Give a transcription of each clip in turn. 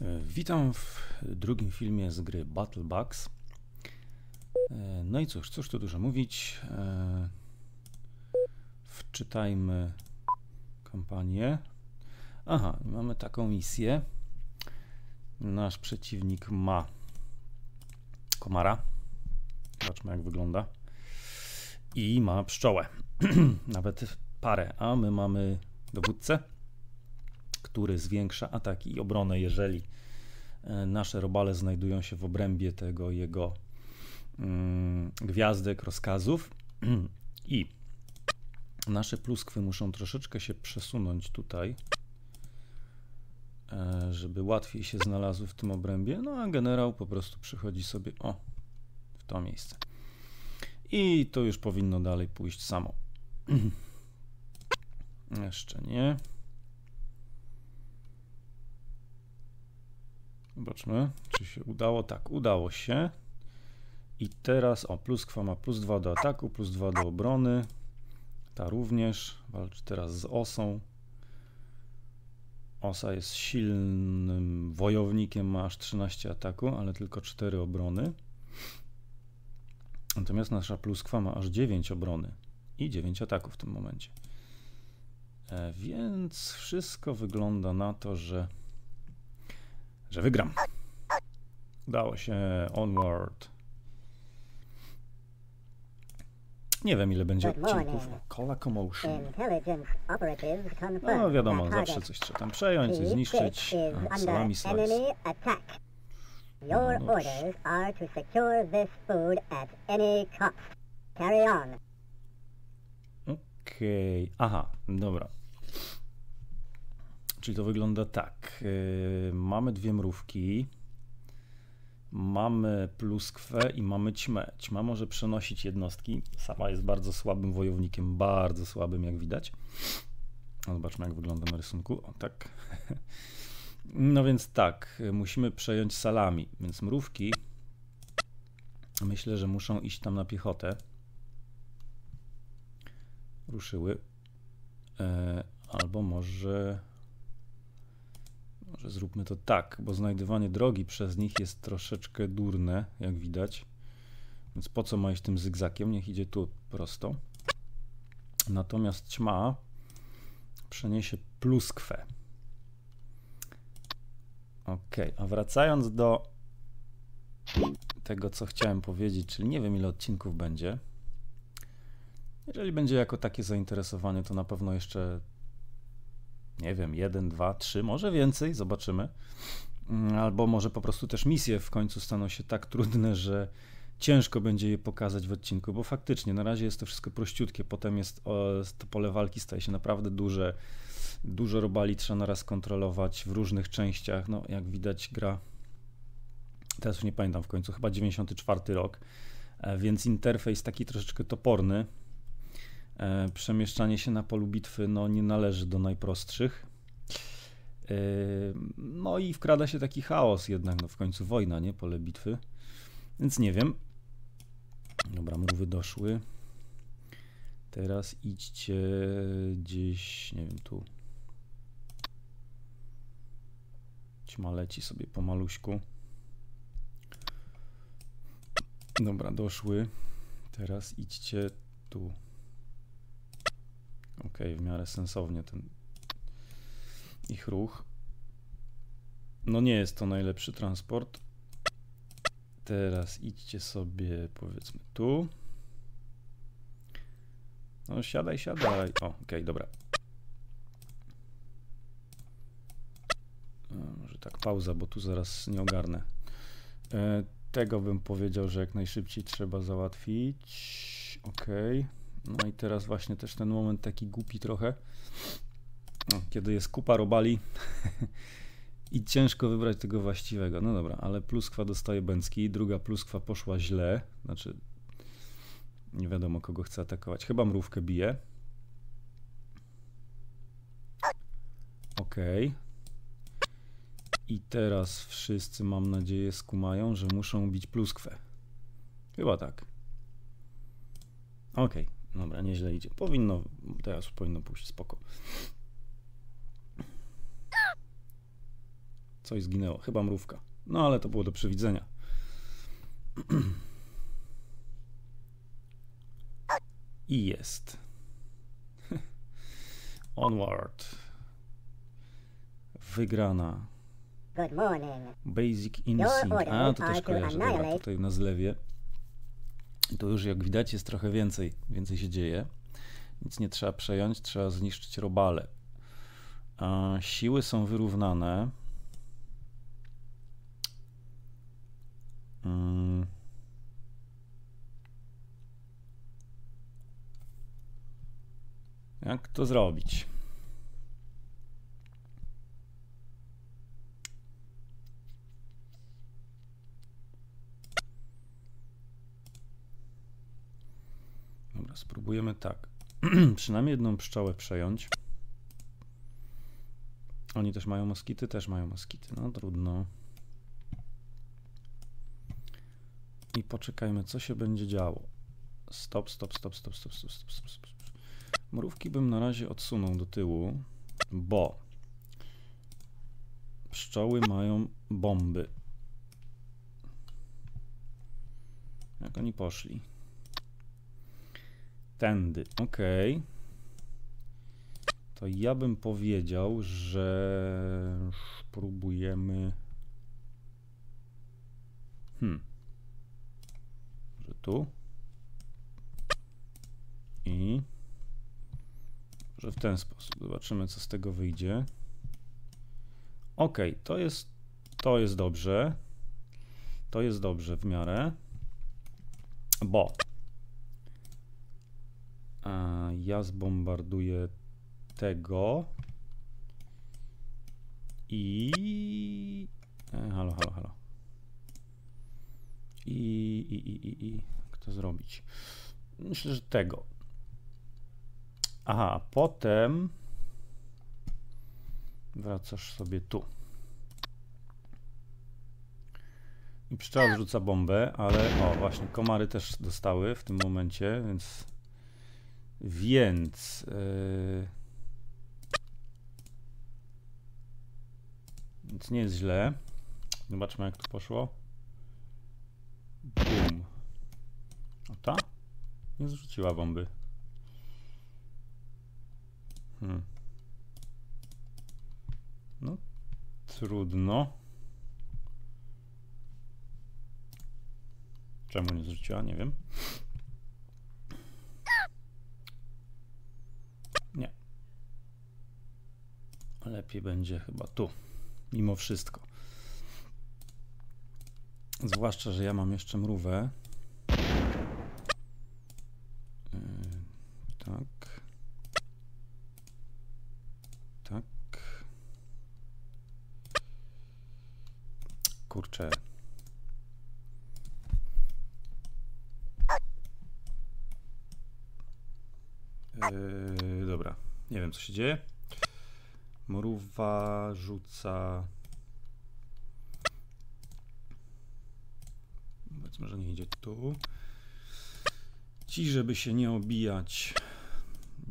Witam w drugim filmie z gry Battle Bugs. E, No i cóż, cóż tu dużo mówić. E, Wczytajmy kampanię. Aha, mamy taką misję. Nasz przeciwnik ma komara. Zobaczmy jak wygląda. I ma pszczołę. Nawet parę. A my mamy dowódcę który zwiększa ataki i obronę, jeżeli e, nasze robale znajdują się w obrębie tego jego mm, gwiazdek, rozkazów. I nasze pluskwy muszą troszeczkę się przesunąć tutaj, e, żeby łatwiej się znalazły w tym obrębie. No a generał po prostu przychodzi sobie o w to miejsce. I to już powinno dalej pójść samo. Jeszcze nie. Zobaczmy, czy się udało. Tak, udało się. I teraz, o, pluskwa ma plus 2 do ataku, plus 2 do obrony. Ta również. Walczy teraz z osą. Osa jest silnym wojownikiem, ma aż 13 ataku, ale tylko 4 obrony. Natomiast nasza pluskwa ma aż 9 obrony i 9 ataków w tym momencie. E, więc wszystko wygląda na to, że że wygram. Udało się. Onward. Nie wiem, ile będzie odcinków. Cola Commotion. No wiadomo, zawsze coś trzeba tam przejąć, coś P6 zniszczyć. is A, Salami slice. Your No dobrze. orders are to secure this food at any cost. Carry on. Okej. Aha, dobra. Czyli to wygląda tak. Yy, mamy dwie mrówki. Mamy pluskwę i mamy ćmę. Ćma może przenosić jednostki. Sama jest bardzo słabym wojownikiem, bardzo słabym, jak widać. No, zobaczmy, jak wygląda na rysunku. O, tak. No więc tak, musimy przejąć salami. Więc mrówki myślę, że muszą iść tam na piechotę ruszyły. E, albo może. Może zróbmy to tak, bo znajdywanie drogi przez nich jest troszeczkę durne, jak widać. Więc po co ma iść tym zygzakiem? Niech idzie tu prosto. Natomiast ćma przeniesie pluskwę. Ok, a wracając do tego, co chciałem powiedzieć, czyli nie wiem, ile odcinków będzie. Jeżeli będzie jako takie zainteresowanie, to na pewno jeszcze nie wiem, jeden, dwa, trzy, może więcej, zobaczymy. Mm, Albo może po prostu też misje w końcu staną się tak trudne, że ciężko będzie je pokazać w odcinku, bo faktycznie na razie jest to wszystko prościutkie, potem jest to pole walki staje się naprawdę duże, dużo robali trzeba naraz kontrolować w różnych częściach, no jak widać gra, teraz już nie pamiętam w końcu, chyba 94 rok, e, więc interfejs taki troszeczkę toporny, Przemieszczanie się na polu bitwy no, nie należy do najprostszych. E, No i wkrada się taki chaos jednak, no w końcu wojna, nie? Pole bitwy. Więc nie wiem. Dobra, mrówy doszły. Teraz idźcie gdzieś, nie wiem, tu. Ćma leci sobie po maluśku. Dobra, doszły. Teraz idźcie tu. W miarę sensownie ten ich ruch. No nie jest to najlepszy transport. Teraz idźcie sobie powiedzmy tu. No siadaj, siadaj. O, okej, dobra. E, Może tak pauza, bo tu zaraz nie ogarnę. E, Tego bym powiedział, że jak najszybciej trzeba załatwić. Okej. No i teraz właśnie też ten moment taki głupi trochę, kiedy jest kupa robali i ciężko wybrać tego właściwego. No dobra, ale pluskwa dostaje Bęcki, druga pluskwa poszła źle, znaczy nie wiadomo kogo chce atakować. Chyba mrówkę bije. Okej. I teraz wszyscy, mam nadzieję, skumają, że muszą bić pluskwę. Chyba tak. Okej, dobra, nieźle idzie. Powinno, teraz powinno pójść spoko. Coś zginęło, chyba mrówka. No ale to było do przewidzenia. I jest. Onward. Wygrana. Good morning. Basic Instinct. A, to też kojarzę. Dobra, tutaj na zlewie. To już jak widać jest trochę więcej. Więcej się dzieje. Nic nie trzeba przejąć, trzeba zniszczyć robale. A, siły są wyrównane. Mm. Jak to zrobić? Dobra, spróbujemy tak. Przynajmniej jedną pszczołę przejąć. Oni też mają moskity? Też mają moskity. No trudno. I poczekajmy, co się będzie działo. Stop, stop, stop, stop, stop, stop, stop, stop, stop. Mrówki bym na razie odsunął do tyłu, bo pszczoły mają bomby. Jak oni poszli? Tędy, ok. To ja bym powiedział, że spróbujemy. Hmm. Że tu. I. Że w ten sposób. Zobaczymy, co z tego wyjdzie. Ok, to jest. To jest dobrze. To jest dobrze w miarę. Bo ja zbombarduję tego i e, halo, halo, halo. I, i, i, i, i jak to zrobić? Myślę, że tego. Aha, potem wracasz sobie tu. I pszczoła wrzuca bombę, ale o, właśnie komary też dostały w tym momencie, więc więc więc nie jest źle. Zobaczmy jak to poszło. Bum. O ta? Nie zrzuciła bomby. Hmm. No, trudno. Czemu nie zrzuciła? Nie wiem. Nie. Lepiej będzie chyba tu. Mimo wszystko. Zwłaszcza, że ja mam jeszcze mrówę. Yy, tak. Tak. Kurczę. Yy, dobra, nie wiem co się dzieje. Mruwa rzuca. Powiedzmy, że nie idzie tu. Ci, żeby się nie obijać,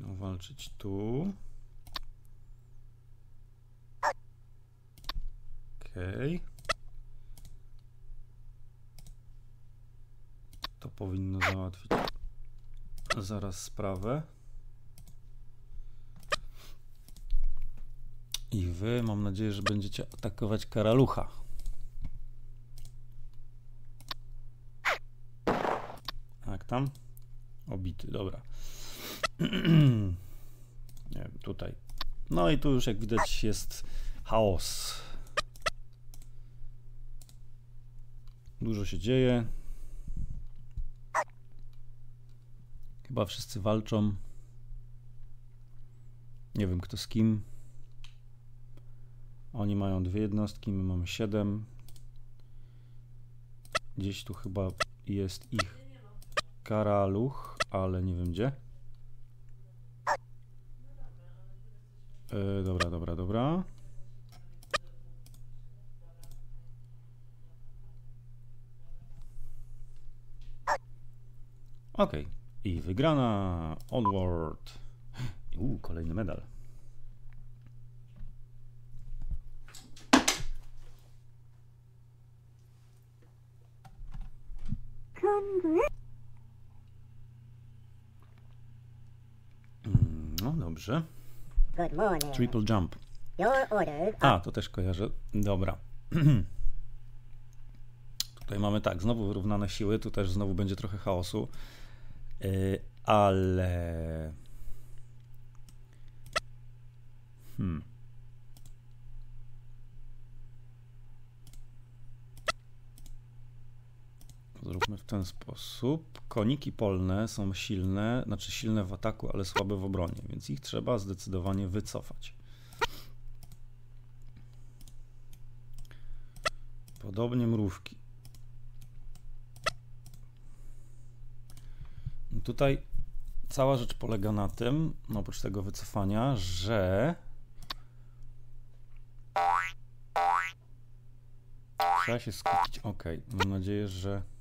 no, walczyć tu. Okej. To powinno załatwić zaraz sprawę. I wy, mam nadzieję, że będziecie atakować karalucha. Jak tam? Obity, dobra. Nie wiem, tutaj. No i tu już jak widać jest chaos. Dużo się dzieje. Chyba wszyscy walczą. Nie wiem kto z kim. Oni mają dwie jednostki, my mamy siedem. Gdzieś tu chyba jest ich karaluch, ale nie wiem gdzie. E, dobra, dobra, dobra. Ok. I wygrana Onward. Uuu, kolejny medal. Dobrze. Good morning. Triple jump. Your orders A, to też kojarzę. Dobra. Tutaj mamy tak, znowu wyrównane siły, tu też znowu będzie trochę chaosu, Yy, ale... Hmm. Zróbmy w ten sposób. Koniki polne są silne, znaczy silne w ataku, ale słabe w obronie, więc ich trzeba zdecydowanie wycofać. Podobnie mrówki. Tutaj cała rzecz polega na tym, oprócz tego wycofania, że trzeba się skupić. Ok, mam nadzieję, że.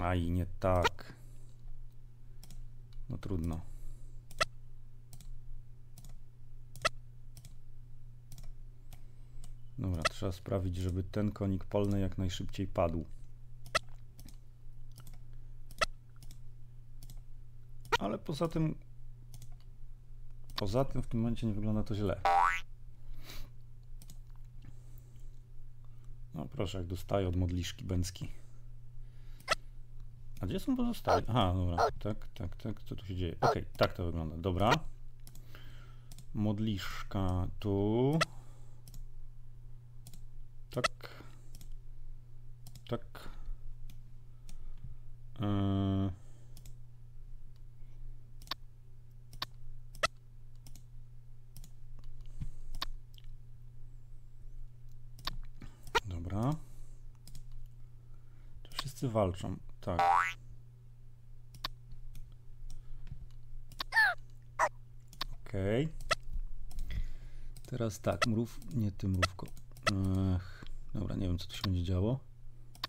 Aj, nie tak. No trudno. Dobra, trzeba sprawić, żeby ten konik polny jak najszybciej padł. Ale poza tym. Poza tym w tym momencie nie wygląda to źle. No proszę, jak dostaję od modliszki bęcki. A gdzie są pozostali? Aha, dobra. Tak, tak, tak. Co tu się dzieje? Okej, tak to wygląda. Dobra. Modliszka tu. Tak. Tak. Yy. Dobra. Czy wszyscy walczą? Tak. Okej. Teraz tak, mrów... Nie ty mrówko. Ech, dobra, nie wiem co tu się będzie działo.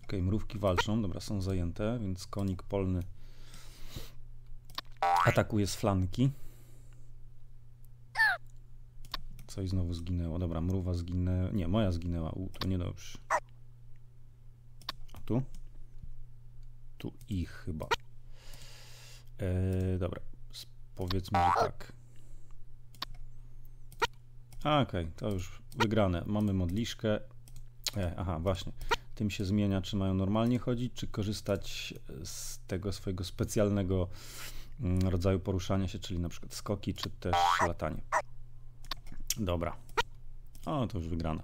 Okej, mrówki walczą, dobra, są zajęte, więc konik polny atakuje z flanki. Coś znowu zginęło. Dobra, mrówa zginęła. Nie, moja zginęła. U, to niedobrze. A tu? Tu ich chyba. Eee, dobra, powiedzmy, że tak. Okej, to już wygrane. Mamy modliszkę. E, aha, właśnie. Tym się zmienia, czy mają normalnie chodzić, czy korzystać z tego swojego specjalnego mm, rodzaju poruszania się, czyli na przykład skoki, czy też latanie. Dobra. O, to już wygrana.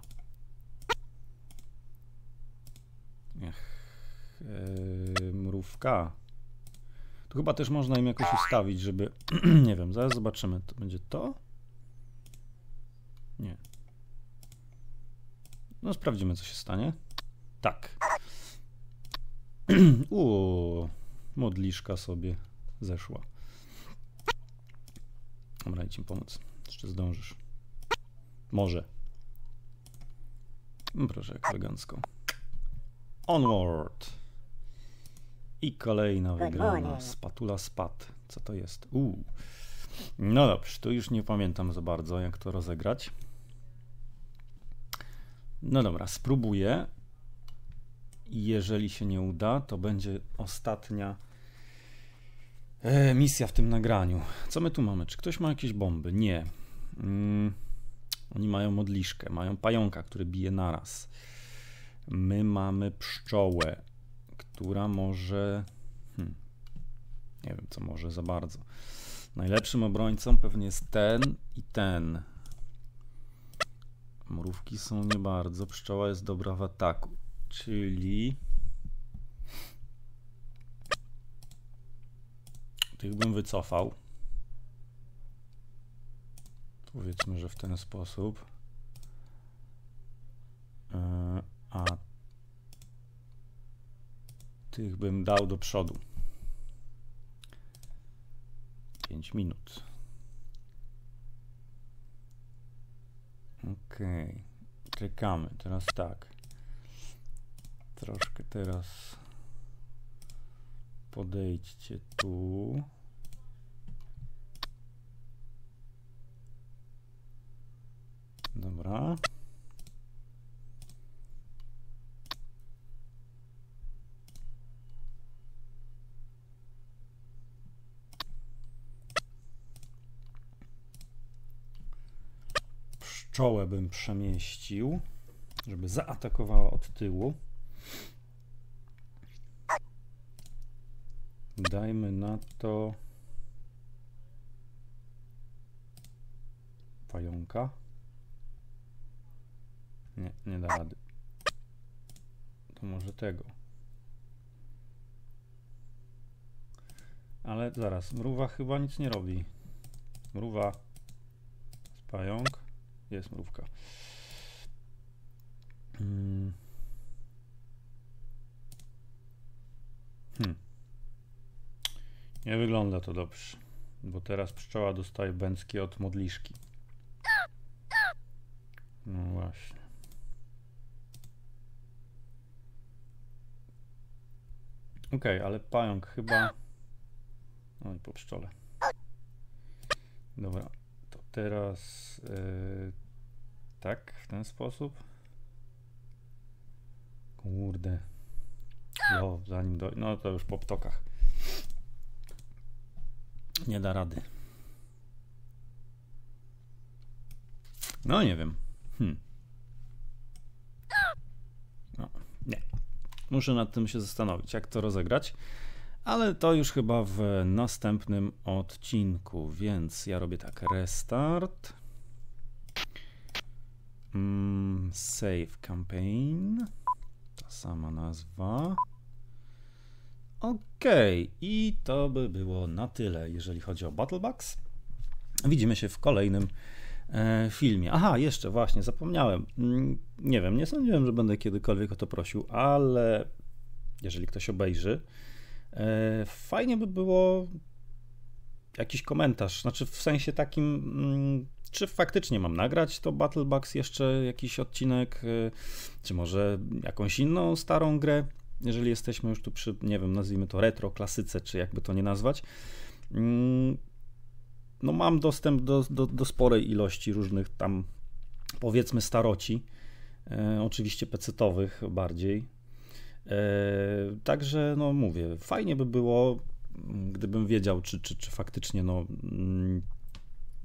Ech, yy, mrówka. Tu chyba też można im jakoś ustawić, żeby... nie wiem, zaraz zobaczymy. To będzie to? Nie. No, sprawdzimy, co się stanie. Tak. Uuu, modliszka sobie zeszła. Dobra, idź pomóc. Jeszcze zdążysz. Może. Proszę, jak elegancko. Onward. I kolejna Good wygrana. morning. Spatula spad. Co to jest? Uuu. No dobrze, tu już nie pamiętam za bardzo, jak to rozegrać. No dobra, spróbuję. I Jeżeli się nie uda, to będzie ostatnia e, misja w tym nagraniu. Co my tu mamy? Czy ktoś ma jakieś bomby? Nie. Mm, oni mają modliszkę, mają pająka, który bije naraz. My mamy pszczołę, która może. Hmm, nie wiem, co może za bardzo. Najlepszym obrońcą pewnie jest ten i ten. Mrówki są nie bardzo. Pszczoła jest dobra w ataku. Czyli. Tych bym wycofał. Powiedzmy, że w ten sposób. Yy, A tych bym dał do przodu. 5 minut. Okej. Czekamy. Teraz tak. Troszkę teraz podejdźcie tu. Dobra. Pszczołę bym przemieścił, żeby zaatakowała od tyłu. Dajmy na to pająka. Nie, nie da rady. To może tego. Ale zaraz, mruwa chyba nic nie robi. Mruwa. Pająk. Jest mrówka. Hmm. Hmm. Nie wygląda to dobrze, bo teraz pszczoła dostaje bęcki od modliszki. No właśnie. Okay, ale pająk chyba... I po pszczole. Dobra, teraz yy, tak, w ten sposób. Kurde. No, zanim do... No to już po ptokach. Nie da rady. No nie wiem. Hmm. No, nie. Muszę nad tym się zastanowić, jak to rozegrać. Ale to już chyba w następnym odcinku, więc ja robię tak. Restart. Mm, save campaign. Ta sama nazwa. Ok, i to by było na tyle, jeżeli chodzi o Battlebugs. Widzimy się w kolejnym e, filmie. Aha, jeszcze właśnie, zapomniałem. Mm, nie wiem, nie sądziłem, że będę kiedykolwiek o to prosił, ale jeżeli ktoś obejrzy, fajnie by było jakiś komentarz, znaczy w sensie takim, mm, czy faktycznie mam nagrać to Battlebugs jeszcze jakiś odcinek, e, czy może jakąś inną starą grę jeżeli jesteśmy już tu przy, nie wiem, nazwijmy to retro, klasyce, czy jakby to nie nazwać, mm, no mam dostęp do, do, do sporej ilości różnych tam, powiedzmy, staroci, e, oczywiście pecetowych bardziej. E, także, no mówię, fajnie by było, gdybym wiedział, czy, czy, czy faktycznie, no mm,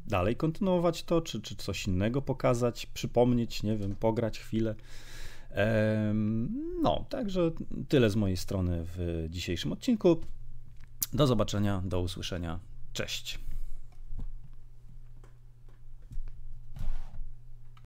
dalej kontynuować to, czy, czy coś innego pokazać, przypomnieć, nie wiem, pograć chwilę. No, także tyle z mojej strony w dzisiejszym odcinku. Do zobaczenia, do usłyszenia. Cześć.